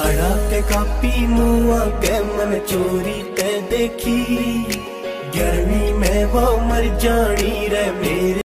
अड़ा के कापी मुआ के मन चोरी ते देखी गर्मी में वो मर जानी रे मेरे